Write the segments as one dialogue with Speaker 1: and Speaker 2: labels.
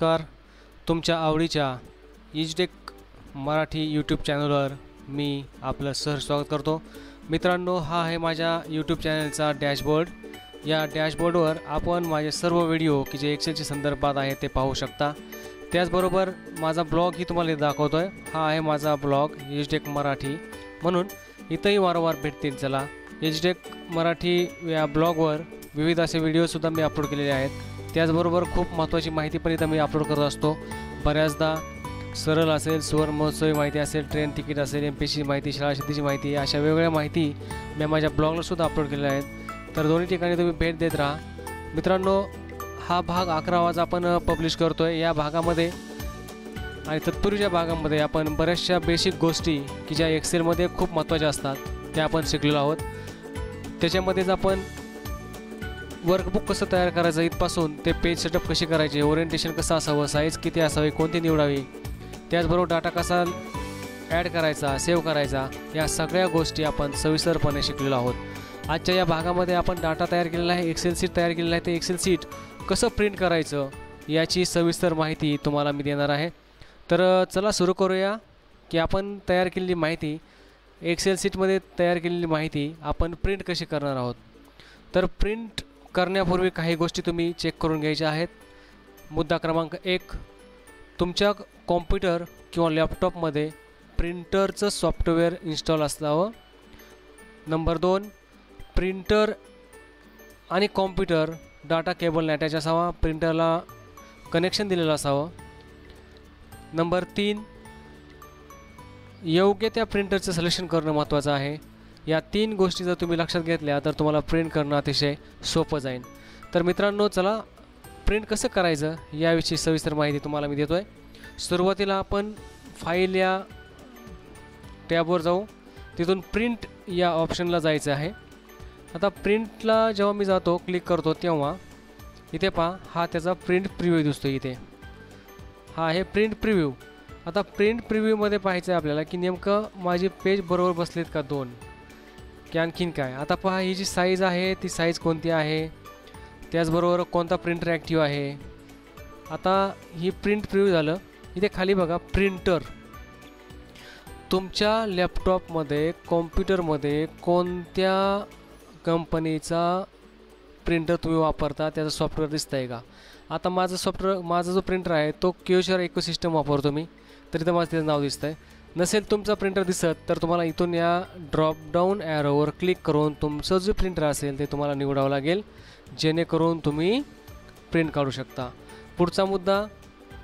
Speaker 1: नमस्कार. तुमच्या आवडीच्या इजटेक मराठी यूट्यूब चॅनलवर मी आपलं सहर्ष स्वागत करतो. मित्रांनो हा आहे माझ्या यूट्यूब चॅनलचा डॅशबोर्ड या डॅशबोर्डवर आपण माझे सर्व व्हिडिओ की जे एक्सेलच्या संदर्भात आहे ते पाहू शकता. त्याचबरोबर माझा ब्लॉगही तुम्हाला दाखवतो आहे हा आहे माझा ब्लॉग इजटेक मराठी. म्हणून इथंही वारंवार भेटतील. चला एजटेक मराठी या ब्लॉगवर विविध असे व्हिडिओसुद्धा मी अपलोड केलेले आहेत. त्याचबरोबर खूप महत्त्वाची माहिती पण इथं मी अपलोड करत असतो. बऱ्याचदा सरळ असेल सुवर्ण महोत्सवी माहिती असेल ट्रेन तिकीट असेल एम पी सी माहिती शाळा शेतीची माहिती अशा वेगवेगळ्या माहिती मी माझ्या ब्लॉगलासुद्धा अपलोड केलेल्या आहेत. तर दोन्ही ठिकाणी तुम्ही भेट देत राहा. मित्रांनो हा भाग अकरा वाज आपण पब्लिश करतो आहे या भागामध्ये आणि तत्पूर्वीच्या भागामध्ये आपण बऱ्याचशा बेसिक गोष्टी की ज्या एक्सेलमध्ये खूप महत्त्वाच्या असतात त्या आपण शिकलेलो आहोत. त्याच्यामध्येच आपण वर्कबुक कसं तयार करायचं इथपासून? ते पेज सेटअप कसे करायचे? ओरिएंटेशन कसं असावं? साईज किती असावी? कोणती निवडावी? त्याचबरोबर डाटा कसा ॲड करायचा सेव्ह करायचा? या सगळ्या गोष्टी आपण सविस्तरपणे शिकलेलो आहोत. आजच्या या भागामध्ये आपण डाटा तयार केलेला आहे एक्सेल सीट तयार केलेलं आहे. ते एक्सेल सीट कसं प्रिंट करायचं याची सविस्तर माहिती तुम्हाला मी देणार आहे. तर चला सुरू करूया की आपण तयार केलेली माहिती एक्सेल सीटमध्ये तयार केलेली माहिती आपण प्रिंट कशी करणार आहोत? तर प्रिंट करण्यापूर्वी काही गोष्टी तुम्ही चेक करून घ्यायच्या आहेत. मुद्दा क्रमांक एक तुमच्या कॉम्प्युटर किंवा लॅपटॉपमध्ये प्रिंटरचं सॉफ्टवेअर इन्स्टॉल असावं. नंबर दोन प्रिंटर आणि कॉम्प्युटर डाटा केबल अटॅच असावा प्रिंटरला कनेक्शन दिलेलं असावं. नंबर तीन योग्य त्या प्रिंटरचं सिलेक्शन करणं महत्त्वाचं आहे. या तीन गोष्टी जर तुम्ही लक्षात घेतल्या तर तुम्हाला प्रिंट करणं अतिशय सोपं जाईल. तर मित्रांनो चला प्रिंट कसं करायचं याविषयी सविस्तर माहिती तुम्हाला मी देतो आहे सुरुवातीला आपण फाईल या टॅबवर जाऊ. तिथून प्रिंट या ऑप्शनला जायचं आहे. आता प्रिंटला जेव्हा मी जातो क्लिक करतो तेव्हा इथे पहा हा त्याचा प्रिंट प्रिव्ह्यू दिसतो इथे. हा आहे प्रिंट प्रिव्ह्यू आता प्रिंट प्रिव्ह्यूमध्ये पाहायचं आहे आपल्याला की नेमकं माझी पेज बरोबर बसलेत का दोन? की आणखीन काय? आता पहा ही जी साईज आहे ती साईज कोणती आहे? त्याचबरोबर कोणता प्रिंटर ॲक्टिव्ह आहे? आता ही प्रिंट प्रिव्ह्यू झालं. इथे खाली बघा प्रिंटर तुमच्या लॅपटॉपमध्ये कॉम्प्युटरमध्ये कोणत्या कंपनीचा प्रिंटर तुम्ही वापरता? त्याचं सॉफ्टवेअर दिसतं आहे का? आता माझं सॉफ्टवेअर माझा जो प्रिंटर आहे तो क्युशर इकोसिस्टम वापरतो मी. तर इथं माझं त्याचं नाव दिसतं आहे नसेल तुमचा प्रिंटर दिसत तर तुम्हाला इथून या ड्रॉपडाऊन ॲरोवर क्लिक करून तुमचं जे प्रिंटर असेल ते तुम्हाला निवडावं लागेल जेणेकरून तुम्ही प्रिंट काढू शकता. पुढचा मुद्दा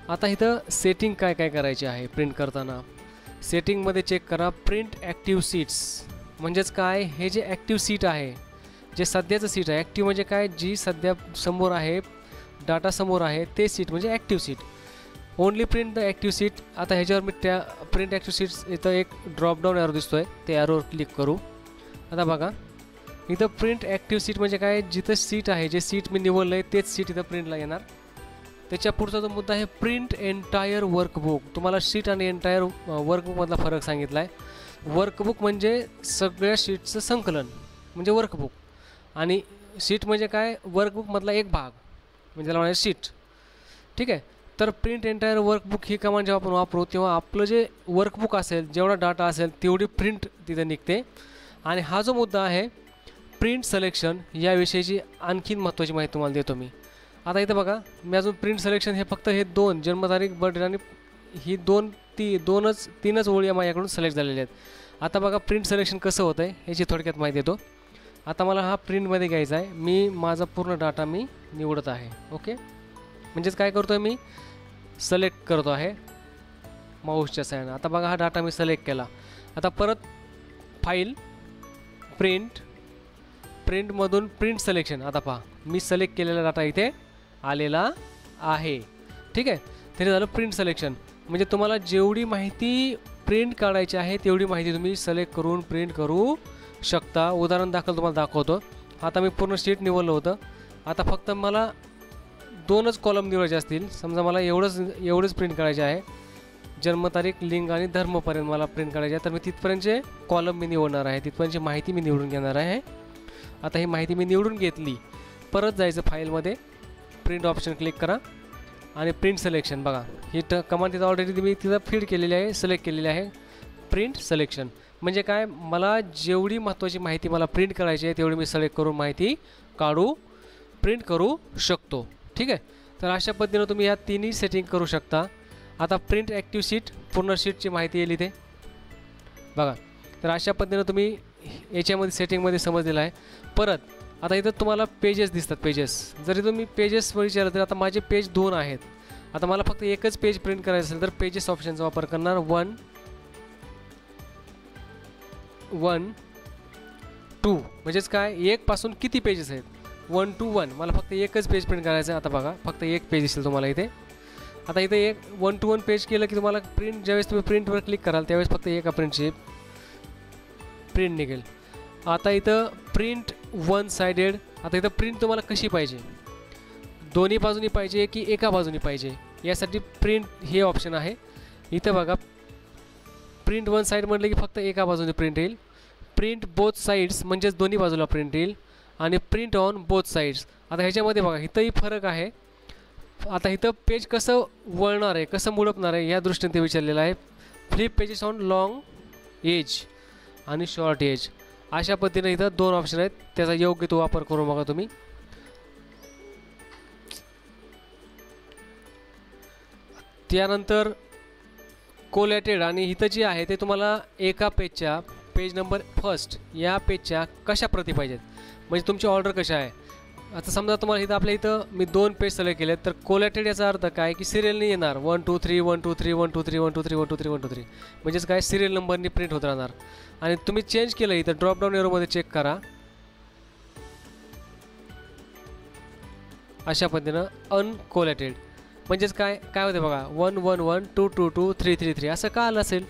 Speaker 1: आता इथं सेटिंग काय काय करायची आहे प्रिंट करताना? सेटिंगमध्ये चेक करा प्रिंट ॲक्टिव्ह सीट्स म्हणजेच काय? हे जे ॲक्टिव्ह सीट आहे जे सध्याचं सीट आहे ॲक्टिव्ह म्हणजे काय? जी सध्या समोर आहे डाटा समोर आहे ते सीट म्हणजे active sheet only print the active sheet आता ह्याच्यावर मी त्या प्रिंट ॲक्टिव्ह सीट्स इथं एक ड्रॉपडाऊन ॲरो दिसतो आहे ते ॲरोवर क्लिक करू. आता बघा. इथं प्रिंट ॲक्टिव्ह सीट म्हणजे काय? जिथं सीट आहे जे सीट मी निवडलं आहे तेच सीट इथं प्रिंटला येणार. त्याच्या पुढचा जो मुद्दा आहे प्रिंट एन्टायर वर्कबुक तुम्हाला सीट आणि एन्टायर वर्कबुकमधला फरक सांगितला आहे वर्कबुक म्हणजे सगळ्या सीटचं संकलन. म्हणजे वर्कबुक आणि सीट म्हणजे काय? वर्कबुकमधला एक भाग. म्हणजे त्याला म्हणायचं सीट ठीक आहे? तर प्रिंट एंटायर वर्कबुक ही कमांड जेव्हा आपण वापरू तेव्हा आपलं जे वर्कबुक असेल जेवढा डाटा असेल तेवढी प्रिंट तिथे निघते. आणि हा जो मुद्दा आहे प्रिंट सलेक्शन याविषयीची आणखीन महत्त्वाची माहिती तुम्हाला देतो मी. आता इथं बघा मी अजून प्रिंट सलेक्शन हे फक्त हे दोन जन्मतारीख बर्थ आणि ही दोन ती दोनच तीनच ओळी माझ्याकडून सिलेक्ट झालेल्या आहेत. आता बघा प्रिंट सलेक्शन कसं होतं आहे याची थोडक्यात माहिती देतो. आता मला हा प्रिंटमध्ये घ्यायचा आहे. मी माझा पूर्ण डाटा मी निवडत आहे. ओके म्हणजेच काय करतो आहे मी? सलेक्ट करतो आहे. माऊसच्या सायन आता बघा हा डाटा मी सिलेक्ट केला. आता परत फाईल प्रिंट प्रिंटमधून प्रिंट सलेक्शन आता पहा. मी सलेक्ट केलेला डाटा इथे आलेला आहे. ठीक आहे? तरी झालं प्रिंट सलेक्शन म्हणजे तुम्हाला जेवढी माहिती प्रिंट काढायची आहे तेवढी माहिती तुम्ही सलेक्ट करून प्रिंट करू शकता. उदाहरण दाखल तुम्हाला दाखवतो. आता मी पूर्ण शीट निवडलं होतं. आता फक्त मला दोनच कॉलम निवडायचे असतील. समजा मला एवढंच एवढंच प्रिंट करायचे आहे. जन्मतारीख लिंग आणि धर्मपर्यंत मला प्रिंट करायचे आहे. तर मी तिथपर्यंतचे कॉलम मी निवडणार आहे. तिथपर्यंतची माहिती मी निवडून घेणार आहे. आता ही माहिती मी निवडून घेतली. परत जायचं फाईलमध्ये. प्रिंट ऑप्शन क्लिक करा. आणि प्रिंट सिलेक्शन बघा. ही ट कमांड तिथं ऑलरेडी मी तिथं फीड केलेली आहे सिलेक्ट केलेली आहे. प्रिंट सिलेक्शन म्हणजे काय? मला जेवढी महत्त्वाची माहिती मला प्रिंट करायची आहे तेवढी मी सिलेक्ट करून माहिती काढू प्रिंट करू शकतो. ठीक आहे? तर अशा पद्धतीनं तुम्ही ह्या तिन्ही सेटिंग करू शकता. आता प्रिंट ॲक्टिव्ह शीट पूर्ण शीटची माहिती येईल इथे. बघा तर अशा पद्धतीनं तुम्ही याच्यामध्ये सेटिंगमध्ये समजलेलं आहे. परत आता इथं तुम्हाला पेजेस दिसतात पेजेस जरी तुम्ही पेजेस विचारलं तर आता माझे पेज दोन आहेत. आता मला फक्त एकच पेज प्रिंट करायचं असेल तर पेजेस ऑप्शनचा वापर करणार. वन वन टू म्हणजेच काय? एकपासून किती पेजेस आहेत? One two one. मला फक्त एकच पेज प्रिंट करायचं आहे आता बघा. फक्त एक पेज दिसेल तुम्हाला इथे. आता इथे एक वन टू वन पेज केलं की तुम्हाला प्रिंट ज्यावेळेस तुम्ही प्रिंटवर क्लिक कराल त्यावेळेस फक्त एका प्रिंटची प्रिंट निघेल. आता इथं प्रिंट वन सायडेड आता इथं प्रिंट तुम्हाला कशी पाहिजे? दोन्ही बाजूनी पाहिजे की एका बाजूनी पाहिजे? यासाठी प्रिंट हे ऑप्शन आहे. इथं बघा. प्रिंट वन साईड म्हटलं की फक्त एका बाजूने प्रिंट येईल. प्रिंट बोथ साईड्स म्हणजेच दोन्ही बाजूला प्रिंट येईल. आणि प्रिंट ऑन बोथ साईड्स आता ह्याच्यामध्ये बघा इथंही फरक आहे. आता इथं पेज कसं वळणार आहे कसं मुडपणार आहे या दृष्टीने ते विचारलेलं आहे. Flip pages on long edge आणि शॉर्ट एज अशा पद्धतीने इथं दोन ऑप्शन आहेत. त्याचा योग्य तो वापर करून बघा तुम्ही. त्यानंतर कोलॅटेड आणि इथं जे आहे ते तुम्हाला एका पेजच्या पेज नंबर फर्स्ट या पेजच्या कशा प्रती पाहिजेत? म्हणजे तुमची ऑर्डर कशा आहे? आता समजा तुम्हाला इथं आपल्या इथं मी दोन पेज सिलेक्ट केले तर कोलॅटेड याचा अर्थ काय? की सिरियलनी येणार. One two three one two three one two three one two three one two three one two three म्हणजेच काय? सिरियल नंबरनी प्रिंट होत राहणार. आणि तुम्ही चेंज केलं इथं ड्रॉपडाऊन एरोमध्ये चेक करा. अशा पद्धतीनं अनकोलॅटेड म्हणजेच काय? काय होते बघा? One one one two two two three three three असं का आलं असेल?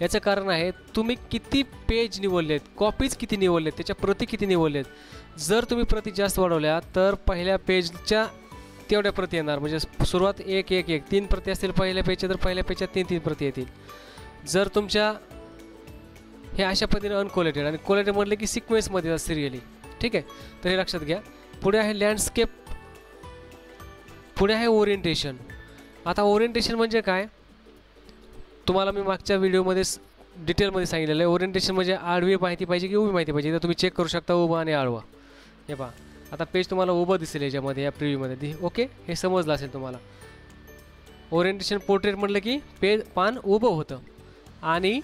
Speaker 1: याचं कारण आहे तुम्ही किती पेज निवडलेत कॉपीज किती निवडलेत त्याच्या प्रती किती निवडलेत? जर तुम्ही प्रती जास्त वाढवल्या तर पहिल्या पेजच्या तेवढ्या प्रती येणार. म्हणजे सुरुवात एक एक एक तीन प्रती असतील पहिल्या पेजच्या तर पहिल्या पेजच्या तीन तीन प्रती येतील. जर तुमच्या हे अशा पद्धतीने अनकोलेटेड आणि कोलेटेड म्हटलं की सिक्वेन्समध्ये येतात सिरियली ठीक आहे? तर हे लक्षात घ्या. पुढे आहे लँडस्केप पुढे आहे ओरिएंटेशन आता ओरिएंटेशन म्हणजे काय? तुम्हाला मी मागच्या व्हिडिओमध्ये डिटेलमध्ये सांगितलेलं आहे. ओरिएंटेशन म्हणजे आडवी माहिती पाहिजे की उभी माहिती पाहिजे. तर तुम्ही चेक करू शकता उभं आणि आडवा. हे पहा. आता पेज तुम्हाला उभं दिसेल याच्यामध्ये या प्रिव्ह्यूमध्ये दि ओके हे समजलं असेल तुम्हाला. ओरिएंटेशन पोर्ट्रेट म्हटलं की पेज पान उभं होतं. आणि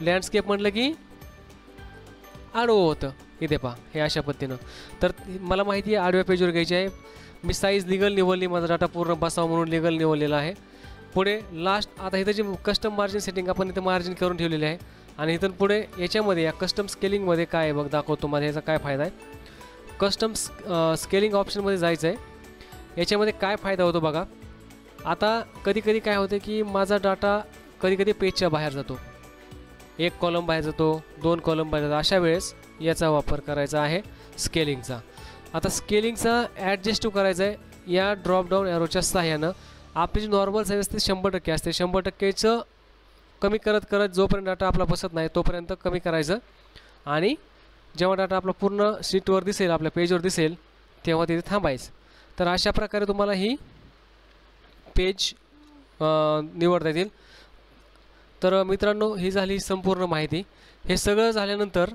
Speaker 1: लँडस्केप म्हटलं की आडवं होतं. इथे पहा. हे अशा पद्धतीनं. तर मला माहिती आहे आडव्या पेजवर घ्यायची आहे. मी साईज लिगल निवडली माझा डाटा पूर्ण बसावा म्हणून लिगल निवडलेला आहे. पुढे लास्ट आता इथं जे कस्टम मार्जिन सेटिंग आपण इथं मार्जिन करून ठेवलेले आहे आणि इथून पुढे याच्यामध्ये या कस्टम स्केलिंगमध्ये काय आहे बघ दाखवतो मला याचा काय फायदा आहे. कस्टम स्केलिंग ऑप्शनमध्ये जायचं आहे. याच्यामध्ये काय फायदा होतो बघा आता कधी कधी काय होते की माझा डाटा कधी कधी पेजच्या बाहेर जातो. एक कॉलम बाहेर जातो दोन कॉलम बाहेर जातो अशा वेळेस याचा वापर करायचा आहे स्केलिंगचा आता स्केलिंगचा ॲडजस्टिव्ह करायचा आहे या ड्रॉपडाऊन ॲरोच्या सहाय्यानं. आपली जी नॉर्मल साईज असते शंभर टक्के असते. शंभर टक्केचं कमी करत करत जोपर्यंत डाटा आपला बसत नाही तोपर्यंत कमी करायचं. आणि जेव्हा डाटा आपला पूर्ण सीटवर दिसेल आपल्या पेजवर दिसेल तेव्हा तिथे थांबायचं. तर अशा प्रकारे तुम्हाला ही पेज निवडता येतील. तर मित्रांनो ही झाली संपूर्ण माहिती. हे सगळं झाल्यानंतर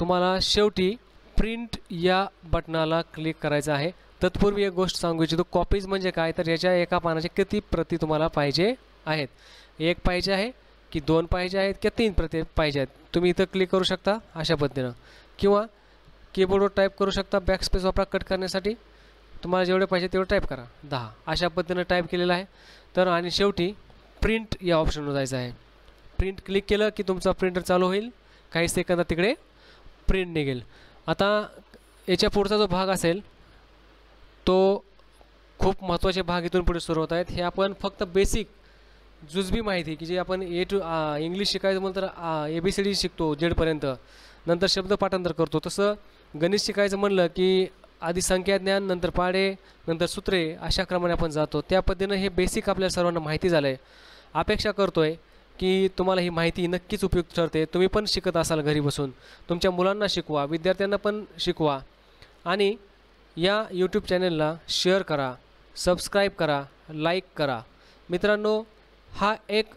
Speaker 1: तुम्हाला शेवटी प्रिंट या बटनाला क्लिक करायचं आहे. तत्पूर्वी एक गोष्ट सांगू इच्छितो कॉपीज म्हणजे काय? तर याच्या एका पानाचे किती प्रती तुम्हाला पाहिजे आहेत? एक पाहिजे आहे की दोन पाहिजे आहेत किंवा तीन प्रती पाहिजे आहेत? तुम्ही इथं क्लिक करू शकता अशा पद्धतीनं. किंवा कीबोर्डवर टाईप करू शकता बॅकस्पेस वापरा कट करण्यासाठी. तुम्हाला जेवढे पाहिजे तेवढं टाईप करा दहा. अशा पद्धतीनं टाईप केलेलं आहे. तर आणि शेवटी प्रिंट या ऑप्शनवर जायचं आहे. प्रिंट क्लिक केलं की तुमचा प्रिंटर चालू होईल. काही सेकंदात तिकडे प्रिंट निघेल. आता याच्या पुढचा जो भाग असेल तो खूप महत्त्वाचे भाग इथून पुढे सुरू होत आहेत. हे आपण फक्त बेसिक जुजबी माहिती की जे आपण ए टू इंग्लिश शिकायचं म्हणलं तर ए बी सी डी शिकतो जेडपर्यंत. नंतर शब्द पाठांतर करतो. तसं गणित शिकायचं म्हणलं की आधी संख्याज्ञान नंतर पाडे नंतर सूत्रे अशा क्रमाने आपण जातो. त्या पद्धतीनं हे बेसिक आपल्या सर्वांना माहिती झालं आहे अपेक्षा करतो आहे की तुम्हाला ही माहिती नक्कीच उपयुक्त ठरते. तुम्ही पण शिकत असाल घरी बसून. तुमच्या मुलांना शिकवा विद्यार्थ्यांना पण शिकवा. आणि या यूट्यूब चॅनलला शेअर करा सबस्क्राईब करा लाईक करा. मित्रांनो हा एक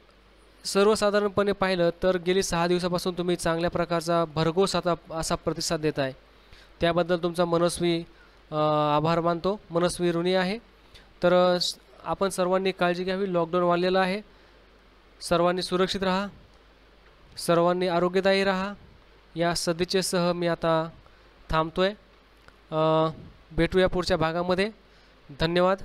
Speaker 1: सर्वसाधारणपणे पाहिलं तर गेली सहा दिवसापासून तुम्ही चांगल्या प्रकारचा भरघोस आता असा प्रतिसाद देत आहे त्याबद्दल तुमचा मनस्वी आभार मानतो. मनस्वी ऋणी आहे. तर आपण सर्वांनी काळजी घ्यावी. लॉकडाऊन वाढलेलं आहे. सर्वांनी सुरक्षित राहा. सर्वांनी आरोग्यदायी राहा. या सदिच्छेसह मी आता थांबतो आहे भेटूया पुढच्या भागामध्ये. धन्यवाद.